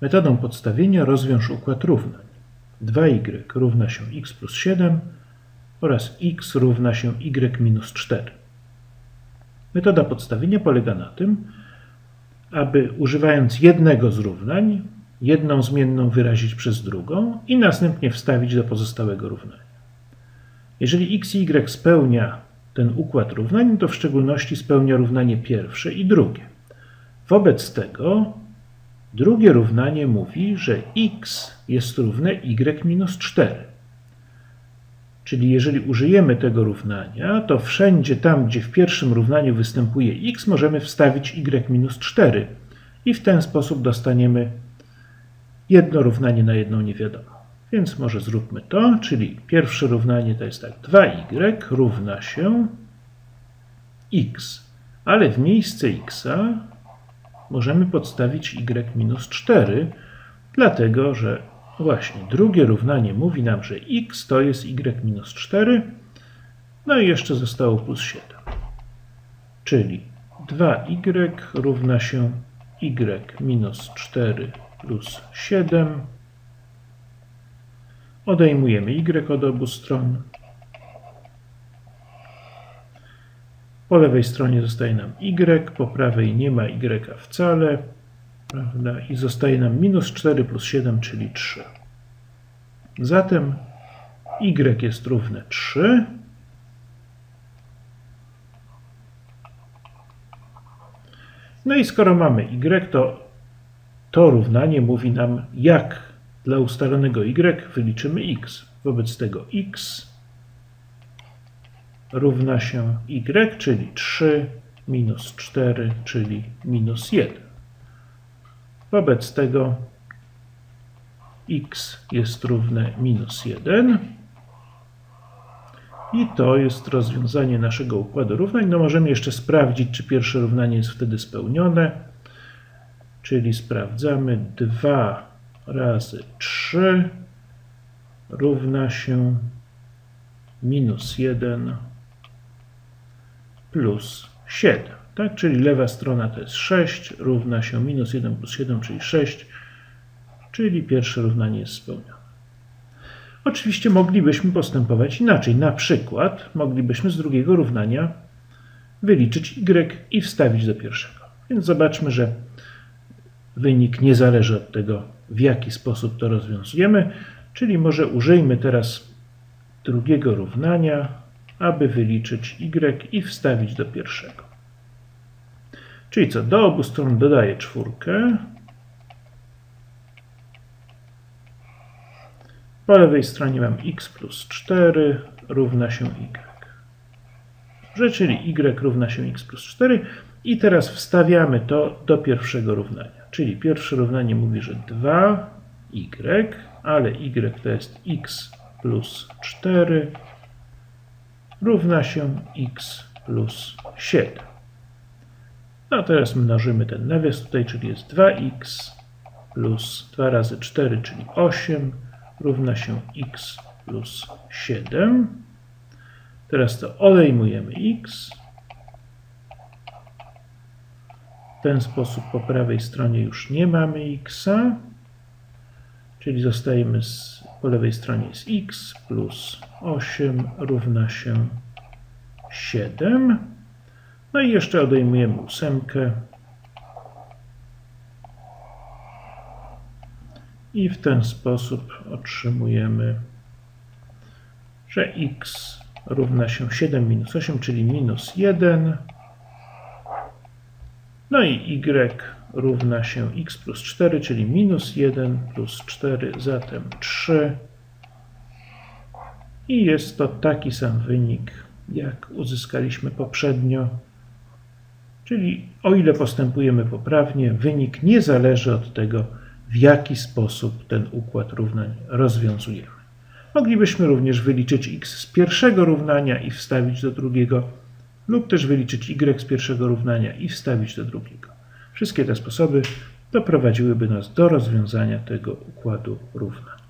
Metodą podstawienia rozwiąż układ równań. 2y równa się x plus 7 oraz x równa się y minus 4. Metoda podstawienia polega na tym, aby używając jednego z równań, jedną zmienną wyrazić przez drugą i następnie wstawić do pozostałego równania. Jeżeli x i y spełnia ten układ równań, to w szczególności spełnia równanie pierwsze i drugie. Wobec tego drugie równanie mówi, że x jest równe y minus 4. Czyli jeżeli użyjemy tego równania, to wszędzie tam, gdzie w pierwszym równaniu występuje x, możemy wstawić y minus 4 i w ten sposób dostaniemy jedno równanie na jedną niewiadomą. Więc może zróbmy to, czyli pierwsze równanie to jest tak 2y równa się x, ale w miejsce x możemy podstawić y minus 4, dlatego że właśnie drugie równanie mówi nam, że x to jest y minus 4, no i jeszcze zostało plus 7. Czyli 2y równa się y minus 4 plus 7. Odejmujemy y od obu stron. Po lewej stronie zostaje nam y, po prawej nie ma y wcale, prawda? I zostaje nam minus 4 plus 7, czyli 3. Zatem y jest równe 3. No i skoro mamy y, to to równanie mówi nam, jak dla ustalonego y wyliczymy x. Wobec tego x równa się y, czyli 3 minus 4, czyli minus 1. Wobec tego x jest równe minus 1. I to jest rozwiązanie naszego układu równań. No możemy jeszcze sprawdzić, czy pierwsze równanie jest wtedy spełnione. Czyli sprawdzamy 2 razy 3 równa się minus 1 plus 7. Tak? Czyli lewa strona to jest 6, równa się minus 1 plus 7, czyli 6, czyli pierwsze równanie jest spełnione. Oczywiście moglibyśmy postępować inaczej. Na przykład moglibyśmy z drugiego równania wyliczyć y i wstawić do pierwszego. Więc zobaczmy, że wynik nie zależy od tego, w jaki sposób to rozwiązujemy, czyli może użyjmy teraz drugiego równania, aby wyliczyć y i wstawić do pierwszego. Czyli co, do obu stron dodaję czwórkę. Po lewej stronie mam x plus 4 równa się y. Że, czyli y równa się x plus 4 i teraz wstawiamy to do pierwszego równania. Czyli pierwsze równanie mówi, że 2y, ale y to jest x plus 4 równa się x plus 7. No a teraz mnożymy ten nawias tutaj, czyli jest 2x plus 2 razy 4, czyli 8 równa się x plus 7. Teraz to odejmujemy x ten sposób po prawej stronie już nie mamy x, czyli zostajemy z, po lewej stronie jest x plus 8 równa się 7. No i jeszcze odejmujemy ósemkę. I w ten sposób otrzymujemy, że x równa się 7 minus 8, czyli minus 1. No i y równa się x plus 4, czyli minus 1 plus 4, zatem 3. I jest to taki sam wynik, jak uzyskaliśmy poprzednio. Czyli o ile postępujemy poprawnie, wynik nie zależy od tego, w jaki sposób ten układ równań rozwiązujemy. Moglibyśmy również wyliczyć x z pierwszego równania i wstawić do drugiego lub też wyliczyć y z pierwszego równania i wstawić do drugiego. Wszystkie te sposoby doprowadziłyby nas do rozwiązania tego układu równań.